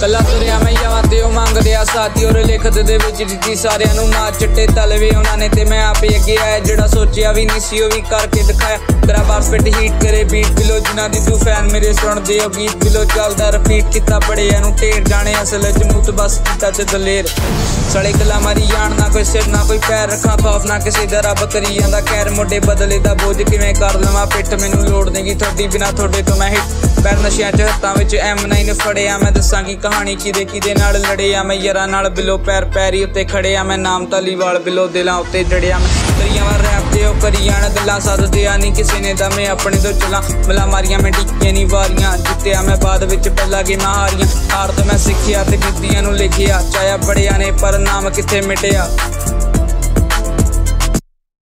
ਕੱਲਾ ਤੁਰਿਆ ਮੈਂ ਜਾਵਾਂ ਤੇ ਉਹ ਮੰਗਦੇ ਸਾਥੀ ਔਰ ਲਿਖਤ ਦੇ ਵਿੱਚ ਦਿੱਤੀ ਸਾਰਿਆਂ ਨੂੰ ਨਾ ਚਿੱਟੇ ਤਲਵੇ ਉਹਨਾਂ ਨੇ ਤੇ ਮੈਂ ਆਪੇ ਅੱਗੇ ਆਇਆ, ਜਿਹੜਾ ਸੋਚਿਆ ਵੀ ਨਹੀਂ ਸੀ ਉਹ ਵੀ ਕਰਕੇ ਦਿਖਾਇਆ। ਤੇਰਾ ਬਾਪ ਪਿੱਟ ਹੀਟ ਕਰੇ ਬੀਟ ਬਿਲੋ ਜਿਨ੍ਹਾਂ ਦੀ ਤੂੰ ਫੈਨ ਮੇਰੇ ਸੁਣਦੇ ਹੋ। ਗੀਤ ਬਿਲੋ ਚੱਲਦਾ ਰਿਪੀਟ ਕੀਤਾ, ਬੜਿਆਂ ਨੂੰ ਢੇਰ ਜਾਣੇ, ਅਸਲ ਚ ਮੁੱਤ ਬਸ ਕੀਤਾ ਤੇ ਦਲੇਰ। ਸੜੇ ਕਲਾ ਮਾਰੀ ਜਾਣ, ਨਾ ਕੋਈ ਸਿਰ, ਨਾ ਕੋਈ ਪੈਰ ਰੱਖਾਂ, ਖੌਫ ਨਾ ਕਿਸੇ ਦਾ ਰੱਬ ਕਰੀ ਜਾਂਦਾ। ਖੈਰ, ਮੋਢੇ ਬਦਲੇ ਦਾ ਬੋਝ ਕਿਵੇਂ ਕਰ ਲਵਾਂ? ਪਿੱਠ ਮੈਨੂੰ ਲੋੜ ਨਹੀਂਗੀ ਤੁਹਾਡੀ ਬਿਨਾ ਤੁਹਾਡੇ ਤੋਂ ਮੈਂ ਹਿੱਟ ਪੈਰ ਨਸ਼ਿਆਂ ਚ ਹੱਥਾਂ ਵਿੱਚ M9 ਫੜਿਆ, ਮੈਂ ਦੱਸਾਂਗੀ ਕਹਾਣੀ ਕਿਦੇ ਕਿਦੇ ਨਾਲ ਲੜਿਆ, ਮੈਂ ਯਾਰ ਨਾਲ ਬਿਲੋ ਪੈਰ ਪੈਰੀ ਉੱਤੇ ਖੜਿਆ ਮੈਂ, ਨਾਮ ਤਾਲੀਵਾਲ ਬਿਲੋ ਦਿਲਾਂ ਉੱਤੇ ਜੜਿਆ ਮੈਂ। ਕਰੀਆਂ ਵਾਰ ਰੈਪ ਤੇ ਉਹ ਕਰੀ ਜਾਣ ਗੱਲਾਂ ਸੱਦਦੇ ਨਹੀਂ ਕਿਸੇ ਨੇ ਤਾਂ ਮੈਂ ਆਪਣੇ ਤੋਂ ਚਲਾ ਮਲਾ ਮਾਰੀਆਂ, ਮੈਂ ਟਿੱਕੀਆਂ ਨਹੀਂ ਵਾਰੀਆਂ, ਜਿੱਤਿਆ ਮੈਂ ਬਾਅਦ ਵਿੱਚ ਪਹਿਲਾ ਗੇਮਾਂ ਹਾਰੀਆਂ। ਹਾਰ ਤੋਂ ਮੈਂ ਸਿੱਖਿਆ ਤੇ ਜਿੱਤੀਆਂ ਨੂੰ ਲਿਖਿਆ, ਚਾਇਆ ਬੜਿਆਂ ਨੇ, ਪਰ ਨਾਮ ਕਿੱਥੇ ਮਿਟਿਆ?